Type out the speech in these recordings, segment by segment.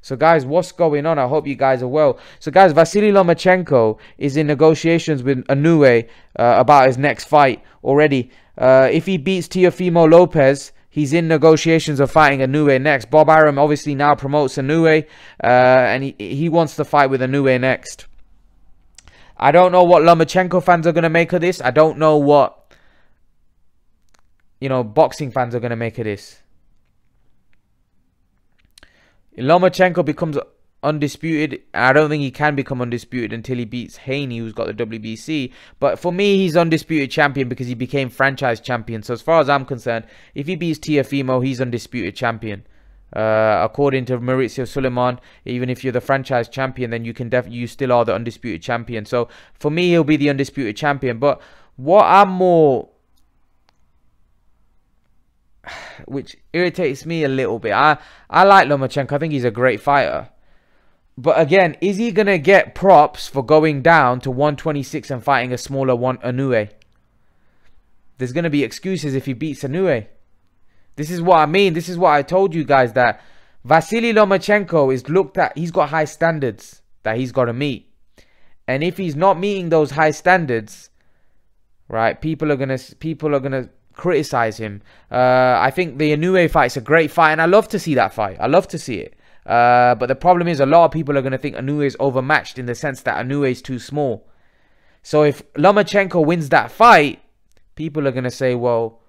So guys, what's going on? I hope you guys are well. So guys, Vasily Lomachenko is in negotiations with Inoue uh, about his next fight already. Uh, if he beats Teofimo Lopez, he's in negotiations of fighting Inoue next. Bob Arum obviously now promotes Inoue, uh, and he, he wants to fight with Inoue next. I don't know what Lomachenko fans are going to make of this. I don't know what, you know, boxing fans are going to make of this. Lomachenko becomes undisputed. I don't think he can become undisputed until he beats Haney, who's got the WBC. But for me, he's undisputed champion because he became franchise champion. So as far as I'm concerned, if he beats Teofimo, he's undisputed champion. Uh, according to Mauricio Sulaiman, even if you're the franchise champion, then you can def you still are the undisputed champion. So for me, he'll be the undisputed champion. But what I'm more which irritates me a little bit. I I like Lomachenko. I think he's a great fighter. But again, is he going to get props for going down to 126 and fighting a smaller one Inoue? There's going to be excuses if he beats Inoue. This is what I mean. This is what I told you guys that Vasily Lomachenko is looked at. He's got high standards that he's got to meet. And if he's not meeting those high standards, right, people are going to people are going to criticize him. Uh, I think the Inoue fight's a great fight and I love to see that fight. I love to see it. Uh, but the problem is a lot of people are going to think Inoue is overmatched in the sense that Inoue is too small. So if Lomachenko wins that fight, people are going to say, well,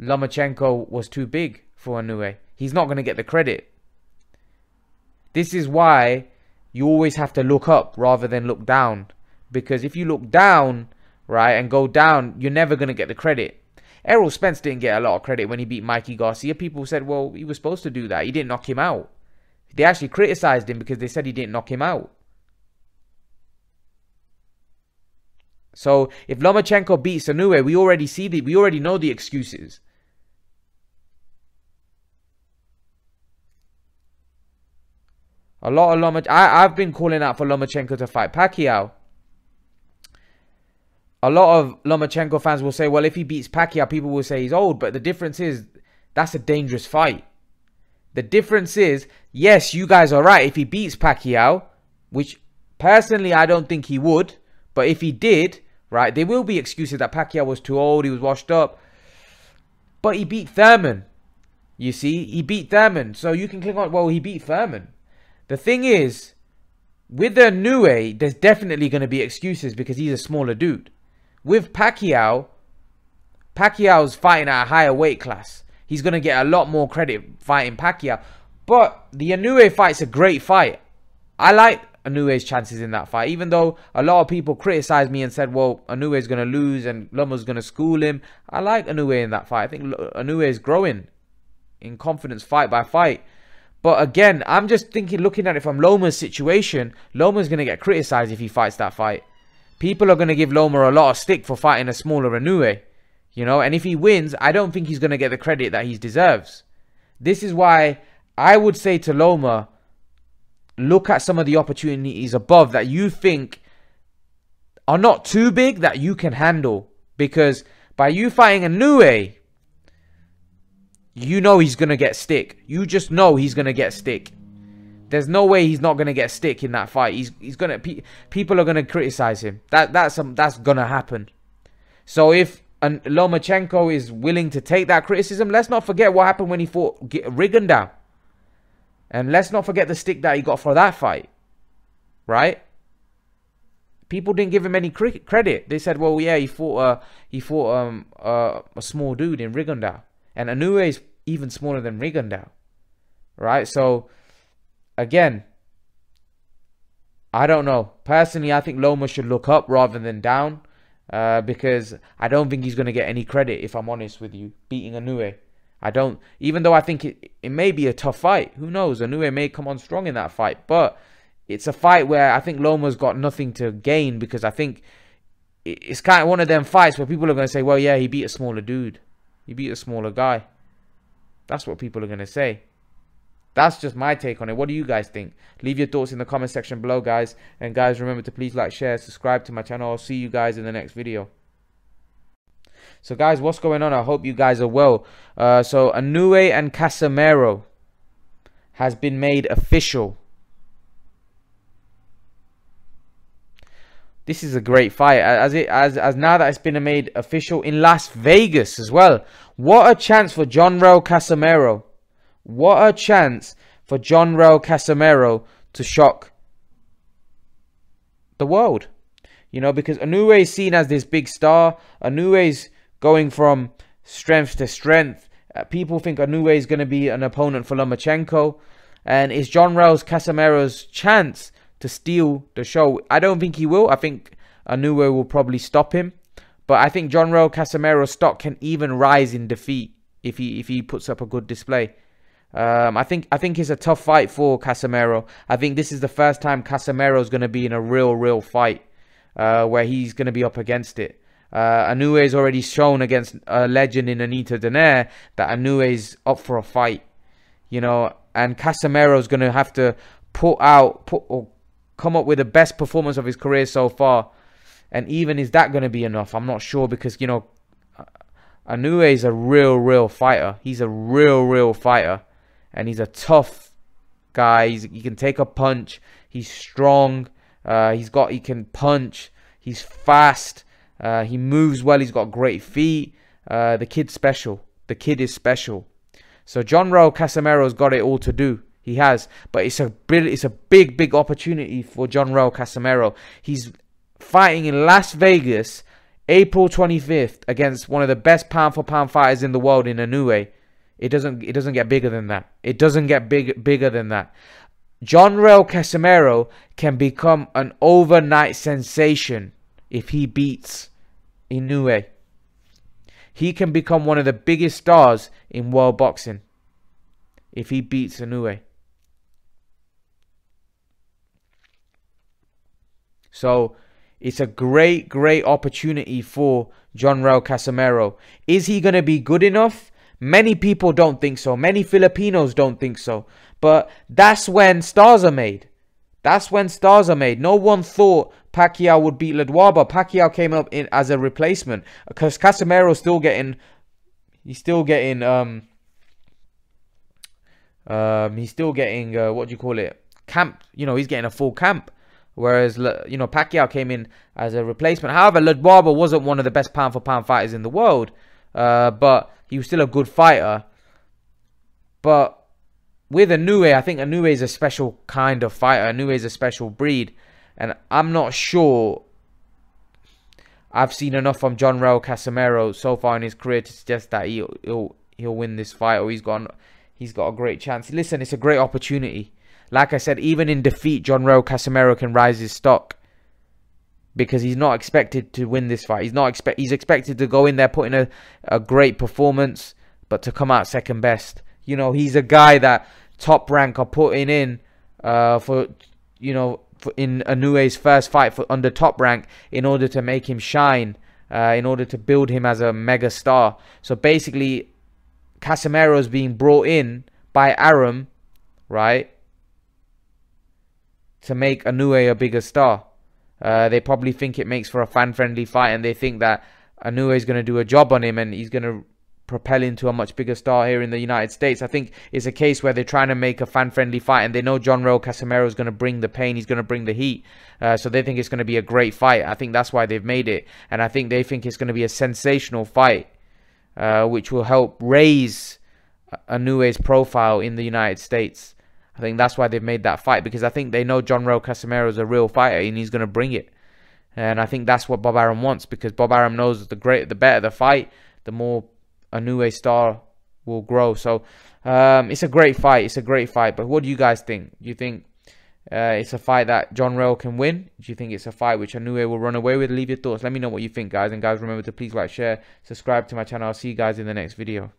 Lomachenko was too big for Inoue. He's not going to get the credit. This is why you always have to look up rather than look down. Because if you look down, right, and go down, you're never going to get the credit. Errol Spence didn't get a lot of credit when he beat Mikey Garcia. People said, well, he was supposed to do that. He didn't knock him out. They actually criticized him because they said he didn't knock him out. So if Lomachenko beats Inoue, we already see the we already know the excuses. A lot of Lomachenko. I've been calling out for Lomachenko to fight Pacquiao. A lot of Lomachenko fans will say, well, if he beats Pacquiao, people will say he's old. But the difference is, that's a dangerous fight. The difference is, yes, you guys are right. If he beats Pacquiao, which personally I don't think he would, but if he did, right, there will be excuses that Pacquiao was too old, he was washed up. But he beat Thurman. You see, he beat Thurman. So you can click on, well, he beat Thurman. The thing is, with Inoue, there's definitely going to be excuses because he's a smaller dude. With Pacquiao, Pacquiao's fighting at a higher weight class he's going to get a lot more credit fighting Pacquiao. But the Inoue fight's a great fight. I like Inoue's chances in that fight, even though a lot of people criticized me and said, well, Inoue's going to lose and Loma's going to school him. I like Inoue in that fight. I think Inoue is growing in confidence fight by fight. But again, I'm just thinking, looking at it from Loma's situation, Loma's going to get criticized if he fights that fight. People are going to give Loma a lot of stick for fighting a smaller Inoue. You know, and if he wins, I don't think he's going to get the credit that he deserves. This is why I would say to Loma, look at some of the opportunities above that you think are not too big that you can handle. Because by you fighting Inoue, you know he's going to get stick. You just know he's going to get stick. There's no way he's not going to get stick in that fight. He's he's going to pe people are going to criticize him. That that's um, that's going to happen. So if and Lomachenko is willing to take that criticism. Let's not forget what happened when he fought Rigondeaux. And let's not forget the stick that he got for that fight. Right? People didn't give him any credit. They said, well, yeah, he fought, uh, he fought um, uh, a small dude in Rigondeaux. And Inoue is even smaller than Rigondeaux. Right? So, again, I don't know. Personally, I think Loma should look up rather than down. Uh, because I don't think he's going to get any credit, if I'm honest with you, beating Inoue. I don't, even though I think it, it may be a tough fight. Who knows? Inoue may come on strong in that fight. But it's a fight where I think Loma's got nothing to gain because I think it's kind of one of them fights where people are going to say, well, yeah, he beat a smaller dude. He beat a smaller guy. That's what people are going to say. That's just my take on it. What do you guys think? Leave your thoughts in the comment section below, guys. And guys, remember to please like, share, subscribe to my channel. I'll see you guys in the next video. So guys, what's going on? I hope you guys are well. Uh, so Inoue and Casimero. has been made official. This is a great fight as it as as now that it's been made official in Las Vegas as well. What a chance for John Raul Casimero. What a chance for John Raul Casimero to shock the world. You know, because Inoue is seen as this big star. Inoue is going from strength to strength. Uh, people think Inoue is going to be an opponent for Lomachenko. And it's John Raul Casimero's chance to steal the show. I don't think he will. I think Inoue will probably stop him. But I think John Raul Casimero's stock can even rise in defeat if he if he puts up a good display. Um, I think I think it's a tough fight for Casimero. I think this is the first time Casimero is going to be in a real, real fight uh, where he's going to be up against it. Uh, Inoue has already shown against a legend in Nonito Donaire that Inoue is up for a fight. You know, and Casimero is going to have to put out, put or come up with the best performance of his career so far. And even is that going to be enough? I'm not sure because you know, Inoue is a real, real fighter. He's a real, real fighter and he's a tough guy. He's, he can take a punch. He's strong. Uh, he's got he can punch. He's fast. Uh, he moves well. He's got great feet. Uh, the kid's special. The kid is special. So John Raul Casimero's got it all to do. He has, but it's a big, it's a big, big opportunity for John Raul Casimero. He's fighting in Las Vegas, April 25th, against one of the best pound for pound fighters in the world in Inoue. It doesn't it doesn't get bigger than that. It doesn't get big bigger than that. John Raul Casimero can become an overnight sensation if he beats Inoue. He can become one of the biggest stars in world boxing if he beats Inoue. So it's a great, great opportunity for John Raul Casimero. Is he going to be good enough? Many people don't think so. Many Filipinos don't think so. But that's when stars are made. That's when stars are made. No one thought Pacquiao would beat Ledwaba. Pacquiao came up in as a replacement because Casimero's still getting, he's still getting, um, um, he's still getting uh, what do you call it? Camp. You know, he's getting a full camp. Whereas you know Pacquiao came in as a replacement. However, Ledwaba wasn't one of the best pound for pound fighters in the world. Uh, but he was still a good fighter. But with Inoue, I think Inoue is a special kind of fighter. Inoue is a special breed. And I'm not sure I've seen enough from John Raul Casimero so far in his career to suggest that he'll, he'll, he'll win this fight or he's got, he's got a great chance. Listen, it's a great opportunity. Like I said, even in defeat, John Raul Casimero can rise his stock because he's not expected to win this fight. He's not expect he's expected to go in there putting a, a great performance, but to come out second best. You know, he's a guy that top rank are putting in uh, for you know for in Inoue's first fight for under top rank in order to make him shine, uh, in order to build him as a mega star. So basically, Casimero is being brought in by Arum, right, to make Inoue a bigger star. Uh, they probably think it makes for a fan-friendly fight, and they think that Inoue is going to do a job on him, and he's going to propel into a much bigger star here in the United States. I think it's a case where they're trying to make a fan-friendly fight, and they know John Raul Casimero is going to bring the pain, he's going to bring the heat, uh, so they think it's going to be a great fight. I think that's why they've made it, and I think they think it's going to be a sensational fight, uh, which will help raise Inoue's profile in the United States. I think that's why they've made that fight because I think they know John Raul Casimero is a real fighter and he's going to bring it. And I think that's what Bob Arum wants because Bob Arum knows the great, the better the fight, the more a new star will grow. So um, it's a great fight. It's a great fight. But what do you guys think? Do you think uh, it's a fight that John Raul can win? Do you think it's a fight which Inoue will run away with? Leave your thoughts. Let me know what you think, guys. And guys, remember to please like, share, subscribe to my channel. I'll see you guys in the next video.